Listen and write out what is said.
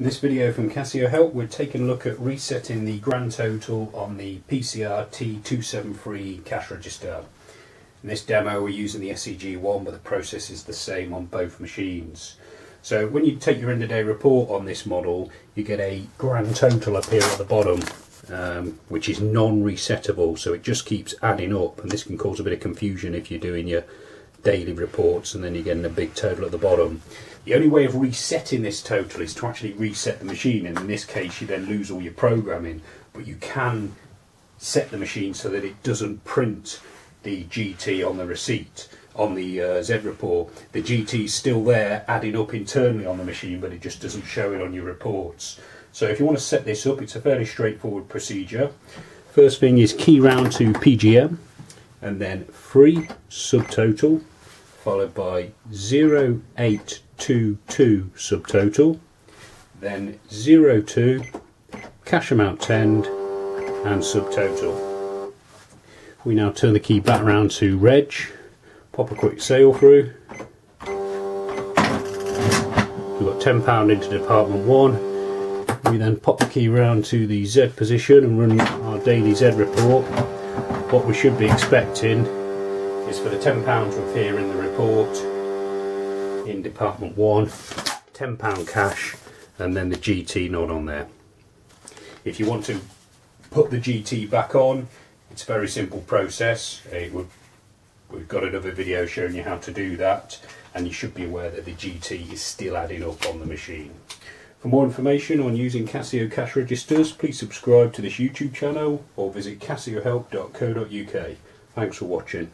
In this video from Casio Help, we're taking a look at resetting the grand total on the PCR T273 cash register. In this demo, we're using the SEG1, but the process is the same on both machines. So when you take your end of day report on this model, you get a grand total appear at the bottom, um, which is non-resettable, so it just keeps adding up, and this can cause a bit of confusion if you're doing your daily reports and then you're getting a big total at the bottom. The only way of resetting this total is to actually reset the machine, and in this case, you then lose all your programming. But you can set the machine so that it doesn't print the GT on the receipt on the uh, Z report. The GT is still there, adding up internally on the machine, but it just doesn't show it on your reports. So if you want to set this up, it's a fairly straightforward procedure. First thing is key round to PGM, and then free subtotal, followed by 08 2 2 subtotal, then 0 2, cash amount 10 and subtotal. We now turn the key back round to reg, pop a quick sale through. We've got £10 into department 1. We then pop the key round to the Z position and run our daily Z report. What we should be expecting is for the £10 to appear in the report in department one, £10 cash and then the GT not on there. If you want to put the GT back on, it's a very simple process. Would, we've got another video showing you how to do that and you should be aware that the GT is still adding up on the machine. For more information on using Casio cash registers, please subscribe to this YouTube channel or visit casiohelp.co.uk. Thanks for watching.